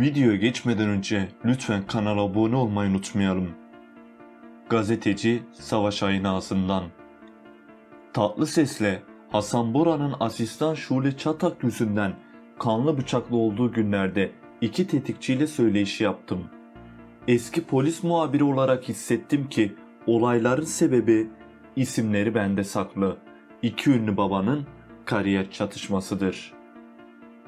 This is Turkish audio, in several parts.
Videoya geçmeden önce lütfen kanala abone olmayı unutmayalım. Gazeteci Savaş Ayın ağzından. Tatlı sesle Hasan Bora'nın asistan Şule Çatak yüzünden kanlı bıçaklı olduğu günlerde iki tetikçiyle söyleşi yaptım. Eski polis muhabiri olarak hissettim ki olayların sebebi isimleri bende saklı. İki ünlü babanın kariyer çatışmasıdır.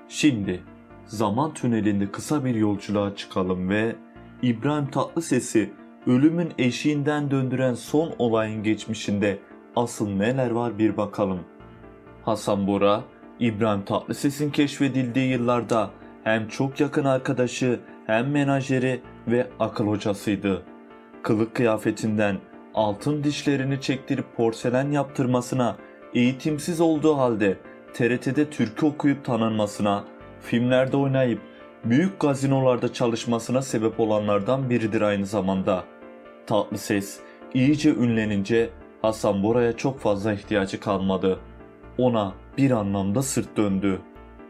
Şimdi zaman tünelinde kısa bir yolculuğa çıkalım ve İbrahim Tatlıses'i ölümün eşiğinden döndüren son olayın geçmişinde asıl neler var bir bakalım. Hasan Bora, İbrahim Tatlıses'in keşfedildiği yıllarda hem çok yakın arkadaşı hem menajeri ve akıl hocasıydı. Kılık kıyafetinden altın dişlerini çektirip porselen yaptırmasına, eğitimsiz olduğu halde TRT'de türkü okuyup tanınmasına, filmlerde oynayıp büyük gazinolarda çalışmasına sebep olanlardan biridir aynı zamanda. Tatlı ses iyice ünlenince Hasan Bora'ya çok fazla ihtiyacı kalmadı. Ona bir anlamda sırt döndü.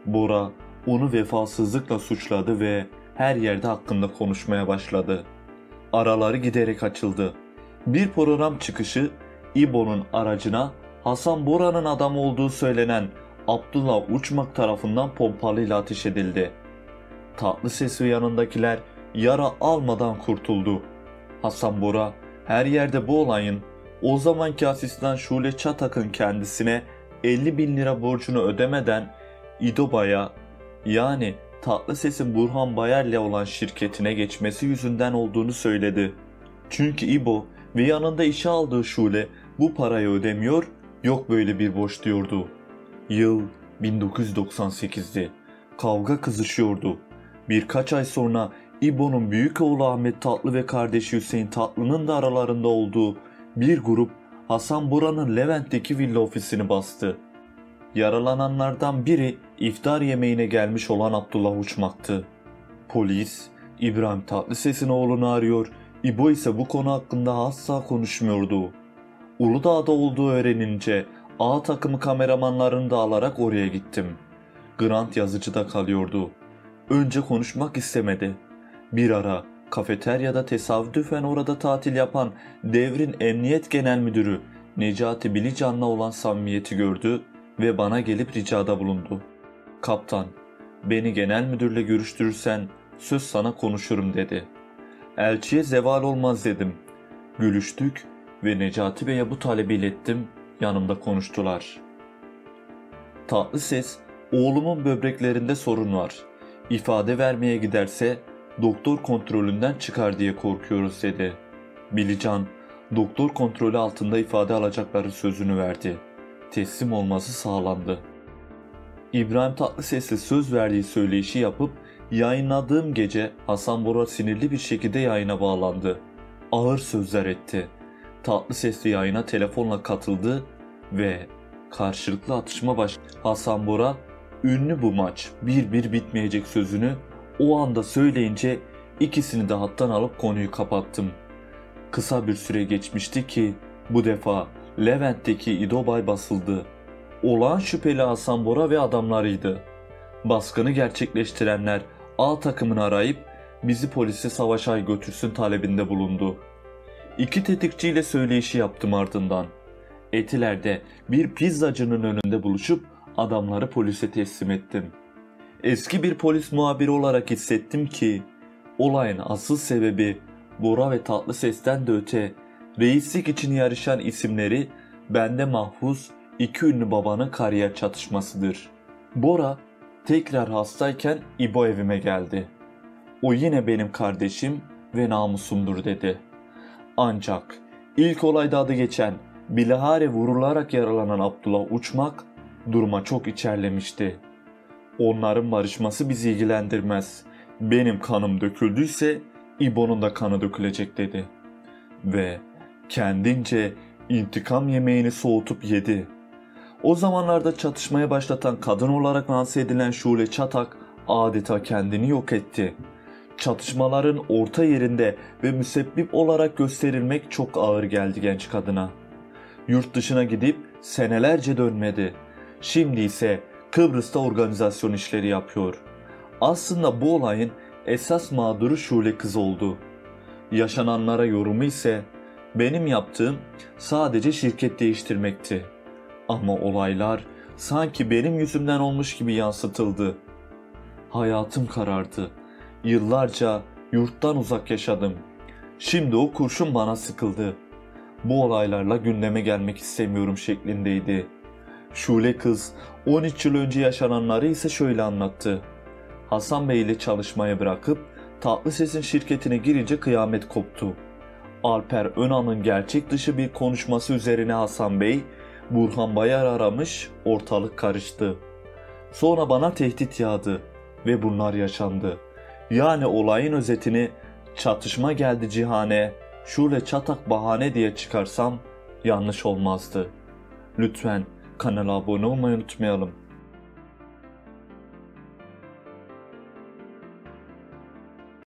Bora onu vefasızlıkla suçladı ve her yerde hakkında konuşmaya başladı. Araları giderek açıldı. Bir program çıkışı İbo'nun aracına Hasan Bora'nın adam olduğu söylenen Abdullah Uçmak tarafından pompalıyla ateş edildi. Tatlı ses ve yanındakiler yara almadan kurtuldu. Hasan Bora her yerde bu olayın o zamanki asistan Şule Çatak'ın kendisine 50 bin lira borcunu ödemeden İdoba'ya yani Tatlı Ses'in Burhan Bayer'le olan şirketine geçmesi yüzünden olduğunu söyledi. Çünkü İbo ve yanında işe aldığı Şule bu parayı ödemiyor, yok böyle bir borç diyordu. Yıl 1998'di. Kavga kızışıyordu. Birkaç ay sonra İbo'nun büyük oğlu Ahmet Tatlı ve kardeşi Hüseyin Tatlı'nın da aralarında olduğu bir grup Hasan Bora'nın Levent'teki villa ofisini bastı. Yaralananlardan biri iftar yemeğine gelmiş olan Abdullah Uçmak'tı. Polis, İbrahim Tatlıses'in oğlunu arıyor, İbo ise bu konu hakkında asla konuşmuyordu. Uludağ'da olduğu öğrenince A takımı kameramanlarını da alarak oraya gittim. Grant yazıcıda kalıyordu. Önce konuşmak istemedi. Bir ara kafeteryada tesadüfen orada tatil yapan devrin emniyet genel müdürü Necati Bilican'la olan samimiyeti gördü ve bana gelip ricada bulundu. Kaptan, beni genel müdürle görüştürürsen söz sana konuşurum dedi. Elçiye zeval olmaz dedim. Gülüştük ve Necati Bey'e bu talebi ilettim, yanımda konuştular. Tatlı ses, oğlumun böbreklerinde sorun var. İfade vermeye giderse doktor kontrolünden çıkar diye korkuyoruz dedi. Bilican, doktor kontrolü altında ifade alacakları sözünü verdi. Teslim olması sağlandı. İbrahim Tatlıses'le söz verdiği söyleyişi yapıp yayınladığım gece Hasan Bora sinirli bir şekilde yayına bağlandı. Ağır sözler etti. Tatlı sesli yayına telefonla katıldı ve karşılıklı atışma baş. Hasan Bora ünlü bu maç bir bir bitmeyecek sözünü o anda söyleyince ikisini de hattan alıp konuyu kapattım. Kısa bir süre geçmişti ki bu defa Levent'teki İdobay basıldı. Olağan şüpheli Hasan Bora ve adamlarıydı. Baskını gerçekleştirenler A takımını arayıp bizi polise savaşa götürsün talebinde bulundu. İki tetikçiyle söyleyişi yaptım ardından. Etiler'de bir pizzacının önünde buluşup adamları polise teslim ettim. Eski bir polis muhabiri olarak hissettim ki olayın asıl sebebi Bora ve tatlı sesten de öte reislik için yarışan isimleri bende mahfuz iki ünlü babanın kariyer çatışmasıdır. Bora tekrar hastayken İbo evime geldi. O yine benim kardeşim ve namusumdur dedi. Ancak ilk olayda adı geçen bilahare vurularak yaralanan Abdullah Uçmak duruma çok içerlemişti. Onların barışması bizi ilgilendirmez. Benim kanım döküldüyse İbo'nun da kanı dökülecek dedi. Ve kendince intikam yemeğini soğutup yedi. O zamanlarda çatışmaya başlatan kadın olarak lanse edilen Şule Çatak adeta kendini yok etti. Çatışmaların orta yerinde ve müsebbip olarak gösterilmek çok ağır geldi genç kadına. Yurt dışına gidip senelerce dönmedi. Şimdi ise Kıbrıs'ta organizasyon işleri yapıyor. Aslında bu olayın esas mağduru Şule kız oldu. Yaşananlara yorumu ise benim yaptığım sadece şirket değiştirmekti. Ama olaylar sanki benim yüzümden olmuş gibi yansıtıldı. Hayatım karardı. Yıllarca yurttan uzak yaşadım. Şimdi o kurşun bana sıkıldı. Bu olaylarla gündeme gelmek istemiyorum şeklindeydi. Şule kız 13 yıl önce yaşananları ise şöyle anlattı. Hasan Bey ile çalışmayı bırakıp Tatlıses'in şirketine girince kıyamet koptu. Alper Önal'ın gerçek dışı bir konuşması üzerine Hasan Bey, Burhan Bayar aramış, ortalık karıştı. Sonra bana tehdit yağdı ve bunlar yaşandı. Yani olayın özetini çatışma geldi cihane, şule çatak bahane diye çıkarsam yanlış olmazdı. Lütfen kanala abone olmayı unutmayalım.